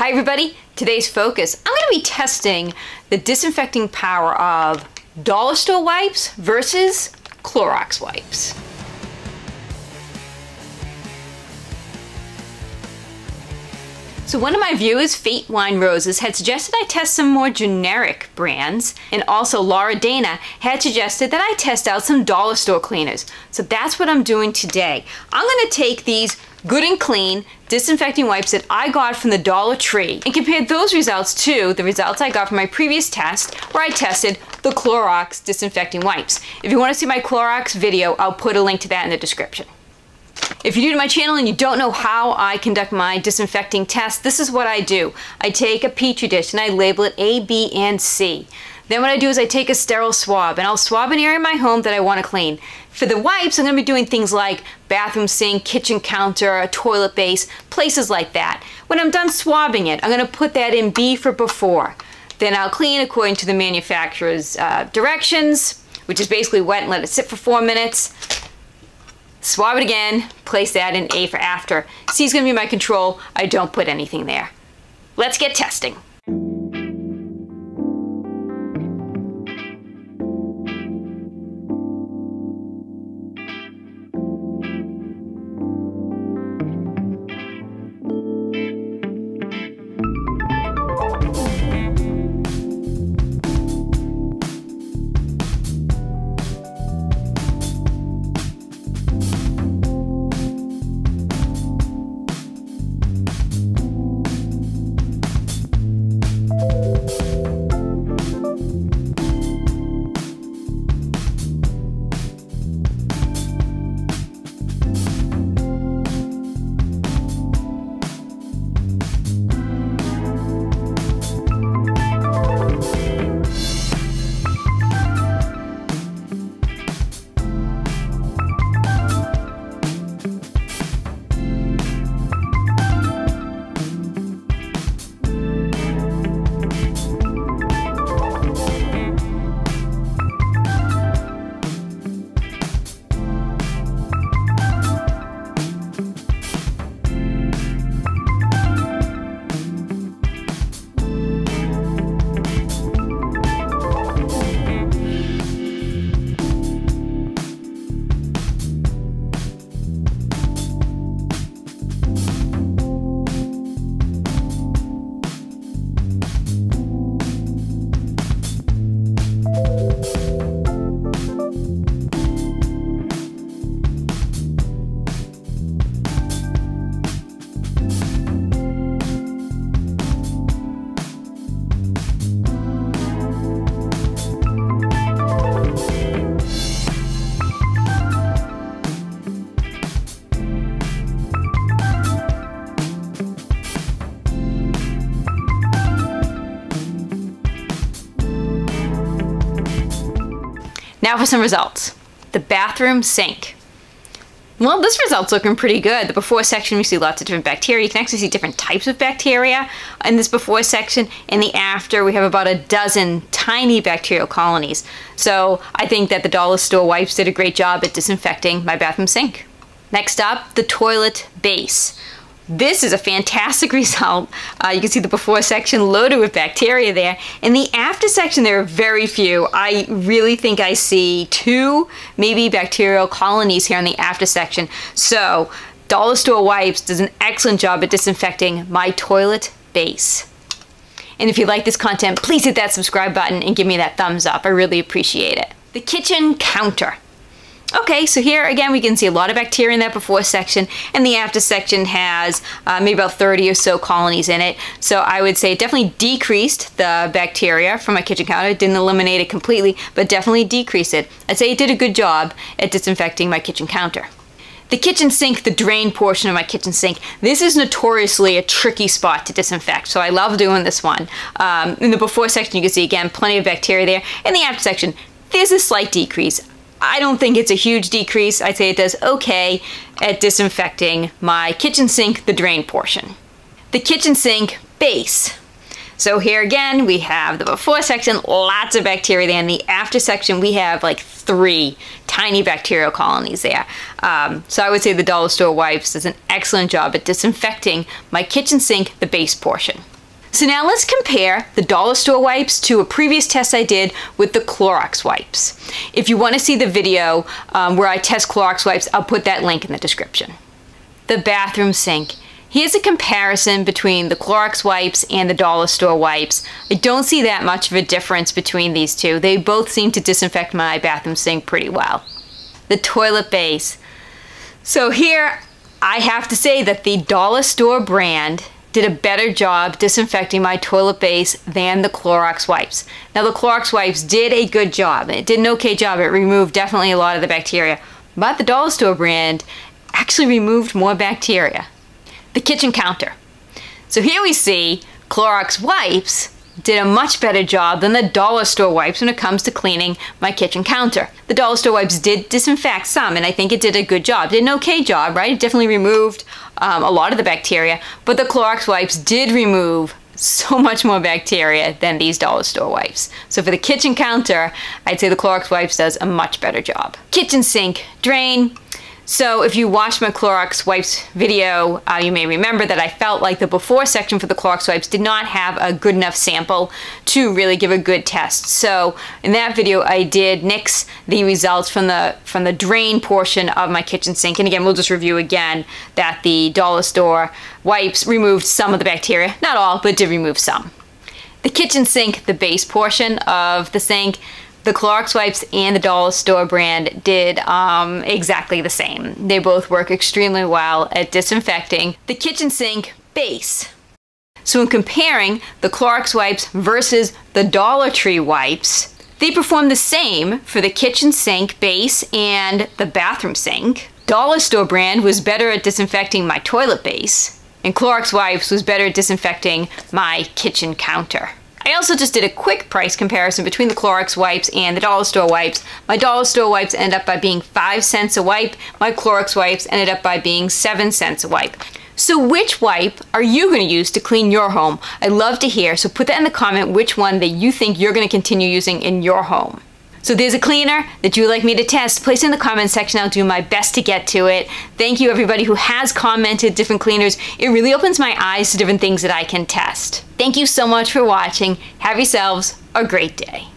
Hi everybody, today's focus, I'm going to be testing the disinfecting power of dollar store wipes versus Clorox wipes. So one of my viewers, Fate Wine Roses, had suggested I test some more generic brands, and also Laura Dana had suggested that I test out some dollar store cleaners. So that's what I'm doing today. I'm gonna take these good and clean disinfecting wipes that I got from the Dollar Tree and compared those results to the results I got from my previous test where I tested the Clorox disinfecting wipes. If you wanna see my Clorox video, I'll put a link to that in the description. If you're new to my channel and you don't know how I conduct my disinfecting test, this is what I do. I take a petri dish and I label it A, B, and C. Then what I do is I take a sterile swab and I'll swab an area in my home that I want to clean. For the wipes, I'm going to be doing things like bathroom sink, kitchen counter, a toilet base, places like that. When I'm done swabbing it, I'm going to put that in B for before. Then I'll clean according to the manufacturer's uh, directions, which is basically wet and let it sit for four minutes swab it again, place that in A for after. C is going to be my control. I don't put anything there. Let's get testing. Now for some results. The bathroom sink. Well, this result's looking pretty good. The before section, we see lots of different bacteria. You can actually see different types of bacteria in this before section. In the after, we have about a dozen tiny bacterial colonies. So I think that the dollar store wipes did a great job at disinfecting my bathroom sink. Next up, the toilet base. This is a fantastic result. Uh, you can see the before section loaded with bacteria there. In the after section, there are very few. I really think I see two, maybe bacterial colonies here in the after section. So Dollar Store Wipes does an excellent job at disinfecting my toilet base. And if you like this content, please hit that subscribe button and give me that thumbs up. I really appreciate it. The kitchen counter. Okay, so here again we can see a lot of bacteria in that before section and the after section has uh, maybe about 30 or so colonies in it. So I would say it definitely decreased the bacteria from my kitchen counter. Didn't eliminate it completely, but definitely decreased it. I'd say it did a good job at disinfecting my kitchen counter. The kitchen sink, the drain portion of my kitchen sink, this is notoriously a tricky spot to disinfect, so I love doing this one. Um, in the before section, you can see again plenty of bacteria there. In the after section, there's a slight decrease. I don't think it's a huge decrease. I'd say it does okay at disinfecting my kitchen sink, the drain portion. The kitchen sink base. So here again, we have the before section, lots of bacteria there. In the after section, we have like three tiny bacterial colonies there. Um, so I would say the dollar store wipes does an excellent job at disinfecting my kitchen sink, the base portion. So now let's compare the dollar store wipes to a previous test I did with the Clorox wipes. If you want to see the video um, where I test Clorox wipes, I'll put that link in the description. The bathroom sink. Here's a comparison between the Clorox wipes and the dollar store wipes. I don't see that much of a difference between these two. They both seem to disinfect my bathroom sink pretty well. The toilet base. So here I have to say that the dollar store brand did a better job disinfecting my toilet base than the Clorox wipes. Now the Clorox wipes did a good job. It did an okay job. It removed definitely a lot of the bacteria. But the dollar store brand actually removed more bacteria. The kitchen counter. So here we see Clorox wipes did a much better job than the dollar store wipes when it comes to cleaning my kitchen counter. The dollar store wipes did disinfect some, and I think it did a good job. Did an okay job, right? It definitely removed um, a lot of the bacteria, but the Clorox wipes did remove so much more bacteria than these dollar store wipes. So for the kitchen counter, I'd say the Clorox wipes does a much better job. Kitchen sink, drain, so if you watched my Clorox wipes video, uh, you may remember that I felt like the before section for the Clorox wipes did not have a good enough sample to really give a good test. So in that video, I did nix the results from the from the drain portion of my kitchen sink. And again, we'll just review again that the dollar store wipes removed some of the bacteria, not all, but did remove some. The kitchen sink, the base portion of the sink, the Clorox wipes and the dollar store brand did um, exactly the same. They both work extremely well at disinfecting the kitchen sink base. So in comparing the Clorox wipes versus the Dollar Tree wipes, they perform the same for the kitchen sink base and the bathroom sink. Dollar Store brand was better at disinfecting my toilet base, and Clorox wipes was better at disinfecting my kitchen counter. I also just did a quick price comparison between the Clorox wipes and the dollar store wipes. My dollar store wipes end up by being 5 cents a wipe. My Clorox wipes ended up by being 7 cents a wipe. So which wipe are you going to use to clean your home? I'd love to hear, so put that in the comment which one that you think you're going to continue using in your home. So there's a cleaner that you would like me to test. Place in the comment section. I'll do my best to get to it. Thank you everybody who has commented different cleaners. It really opens my eyes to different things that I can test. Thank you so much for watching. Have yourselves a great day.